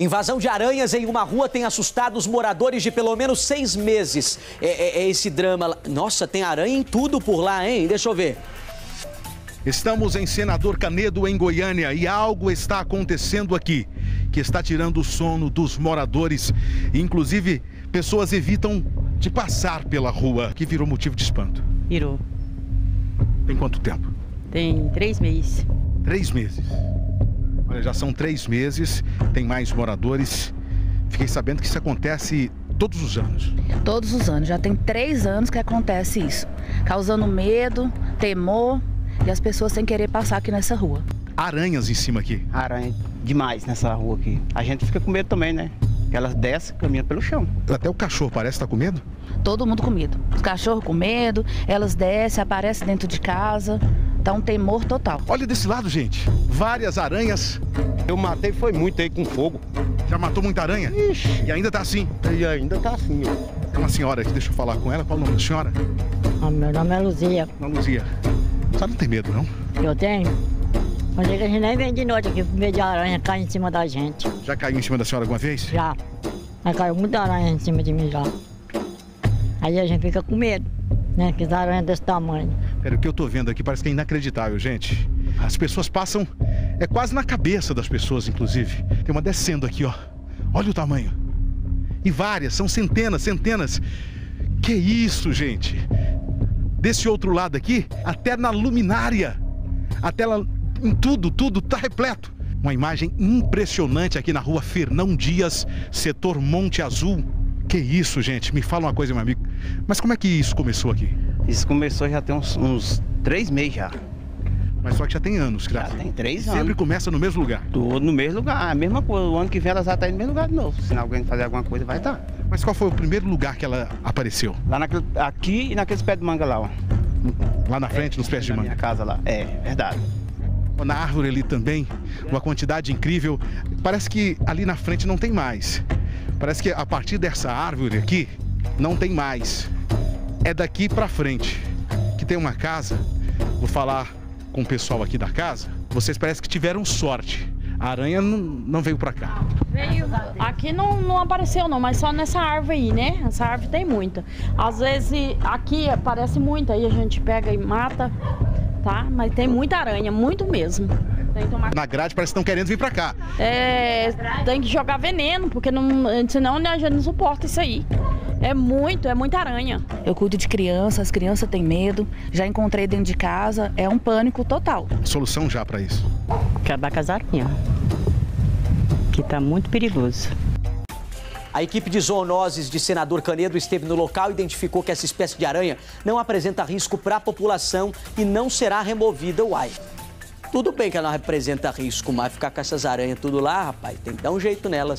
Invasão de aranhas em uma rua tem assustado os moradores de pelo menos seis meses. É, é, é, esse drama. Nossa, tem aranha em tudo por lá, hein? Deixa eu ver. Estamos em Senador Canedo, em Goiânia, e algo está acontecendo aqui que está tirando o sono dos moradores. Inclusive, pessoas evitam de passar pela rua, que virou motivo de espanto. Virou. Tem quanto tempo? Tem três meses. Três meses. Olha, já são três meses, tem mais moradores. Fiquei sabendo que isso acontece todos os anos. Todos os anos, já tem três anos que acontece isso. Causando medo, temor e as pessoas sem querer passar aqui nessa rua. Aranhas em cima aqui. Aranha demais nessa rua aqui. A gente fica com medo também, né? Elas descem, caminham pelo chão. Até o cachorro parece estar tá com medo? Todo mundo com medo. Os cachorros com medo, elas descem, aparecem dentro de casa. Tá um temor total. Olha desse lado, gente. Várias aranhas. Eu matei, foi muito aí com fogo. Já matou muita aranha? Ixi. E ainda tá assim? E ainda tá assim, ó. Tem uma senhora aqui, deixa eu falar com ela. Qual o nome da senhora? O meu nome é Luzia. Dona Luzia. A senhora não tem medo, não? Eu tenho. Mas é que a gente nem vem de noite aqui meio de aranha cair em cima da gente. Já caiu em cima da senhora alguma vez? Já. Aí caiu muita aranha em cima de mim já. Aí a gente fica com medo, né? Que as aranhas desse tamanho. Pera, o que eu tô vendo aqui parece que é inacreditável, gente. As pessoas passam, é quase na cabeça das pessoas, inclusive. Tem uma descendo aqui, ó. Olha o tamanho. E várias, são centenas, centenas. Que isso, gente? Desse outro lado aqui, até na luminária, até lá, em tudo, tudo tá repleto. Uma imagem impressionante aqui na rua Fernão Dias, setor Monte Azul. Que isso, gente? Me fala uma coisa, meu amigo. Mas como é que isso começou aqui? Isso começou já tem uns, uns três meses já. Mas só que já tem anos, Já tem três Sempre anos. começa no mesmo lugar. Tudo no mesmo lugar. A mesma coisa. O ano que vem ela já tá no mesmo lugar de novo. Se alguém fazer alguma coisa, vai estar. Tá. Mas qual foi o primeiro lugar que ela apareceu? Lá naquele, aqui e naqueles pés de manga lá, ó. Lá na frente, é, nos pés de na manga. minha casa lá. É, verdade. Na árvore ali também, uma quantidade incrível. Parece que ali na frente não tem mais. Parece que a partir dessa árvore aqui, não tem mais. É daqui para frente que tem uma casa. Vou falar com o pessoal aqui da casa. Vocês parecem que tiveram sorte. A aranha não, não veio para cá. Veio. Aqui não, não apareceu não, mas só nessa árvore aí, né? Essa árvore tem muita. Às vezes aqui aparece muita, aí a gente pega e mata, tá? Mas tem muita aranha, muito mesmo. Tomar... Na grade parece que estão querendo vir para cá. É, tem que jogar veneno, porque não, senão a gente não suporta isso aí. É muito, é muita aranha. Eu cuido de crianças, as crianças têm medo. Já encontrei dentro de casa, é um pânico total. Solução já para isso? Acabar com as aranhas. Que tá muito perigoso. A equipe de zoonoses de Senador Canedo esteve no local e identificou que essa espécie de aranha não apresenta risco para a população e não será removida. Uai, tudo bem que ela não representa risco, mas ficar com essas aranhas tudo lá, rapaz, tem que dar um jeito nelas.